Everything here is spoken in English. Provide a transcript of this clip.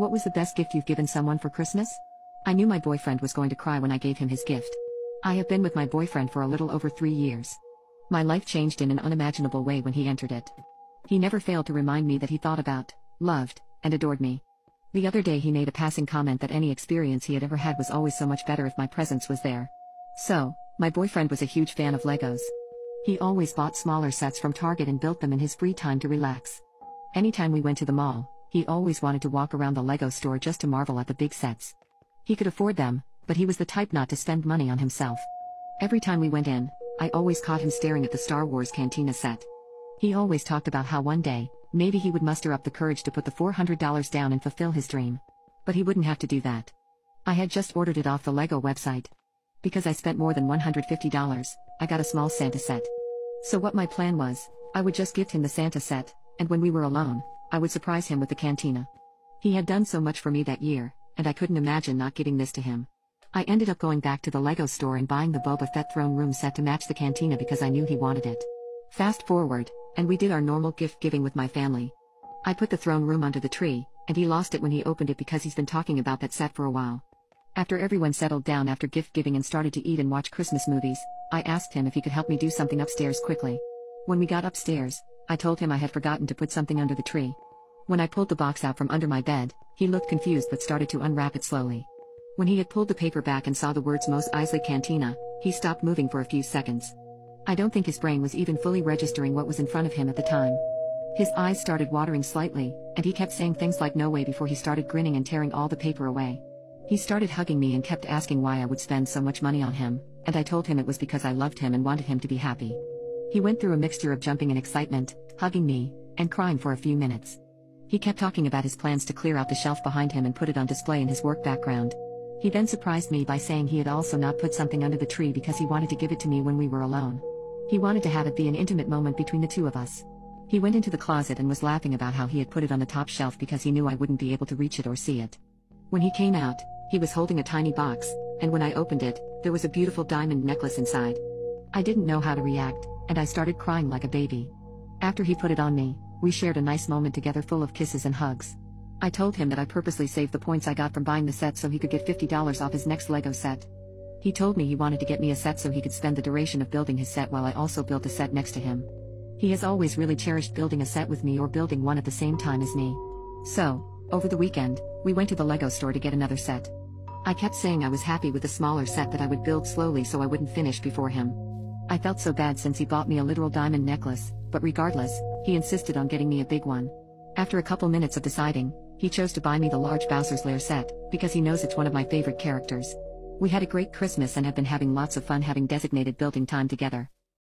What was the best gift you've given someone for Christmas? I knew my boyfriend was going to cry when I gave him his gift. I have been with my boyfriend for a little over three years. My life changed in an unimaginable way when he entered it. He never failed to remind me that he thought about, loved, and adored me. The other day he made a passing comment that any experience he had ever had was always so much better if my presence was there. So, my boyfriend was a huge fan of Legos. He always bought smaller sets from Target and built them in his free time to relax. Anytime we went to the mall, he always wanted to walk around the Lego store just to marvel at the big sets. He could afford them, but he was the type not to spend money on himself. Every time we went in, I always caught him staring at the Star Wars Cantina set. He always talked about how one day, maybe he would muster up the courage to put the $400 down and fulfill his dream. But he wouldn't have to do that. I had just ordered it off the Lego website. Because I spent more than $150, I got a small Santa set. So what my plan was, I would just gift him the Santa set, and when we were alone, I would surprise him with the cantina. He had done so much for me that year, and I couldn't imagine not giving this to him. I ended up going back to the Lego store and buying the Boba Fett throne room set to match the cantina because I knew he wanted it. Fast forward, and we did our normal gift giving with my family. I put the throne room under the tree, and he lost it when he opened it because he's been talking about that set for a while. After everyone settled down after gift giving and started to eat and watch Christmas movies, I asked him if he could help me do something upstairs quickly. When we got upstairs, I told him I had forgotten to put something under the tree. When I pulled the box out from under my bed, he looked confused but started to unwrap it slowly. When he had pulled the paper back and saw the words Mos Eisley Cantina, he stopped moving for a few seconds. I don't think his brain was even fully registering what was in front of him at the time. His eyes started watering slightly, and he kept saying things like no way before he started grinning and tearing all the paper away. He started hugging me and kept asking why I would spend so much money on him, and I told him it was because I loved him and wanted him to be happy. He went through a mixture of jumping in excitement, hugging me, and crying for a few minutes. He kept talking about his plans to clear out the shelf behind him and put it on display in his work background. He then surprised me by saying he had also not put something under the tree because he wanted to give it to me when we were alone. He wanted to have it be an intimate moment between the two of us. He went into the closet and was laughing about how he had put it on the top shelf because he knew I wouldn't be able to reach it or see it. When he came out, he was holding a tiny box, and when I opened it, there was a beautiful diamond necklace inside. I didn't know how to react, and I started crying like a baby. After he put it on me, we shared a nice moment together full of kisses and hugs. I told him that I purposely saved the points I got from buying the set so he could get $50 off his next LEGO set. He told me he wanted to get me a set so he could spend the duration of building his set while I also built a set next to him. He has always really cherished building a set with me or building one at the same time as me. So, over the weekend, we went to the LEGO store to get another set. I kept saying I was happy with the smaller set that I would build slowly so I wouldn't finish before him. I felt so bad since he bought me a literal diamond necklace, but regardless, he insisted on getting me a big one. After a couple minutes of deciding, he chose to buy me the large Bowser's Lair set, because he knows it's one of my favorite characters. We had a great Christmas and have been having lots of fun having designated building time together.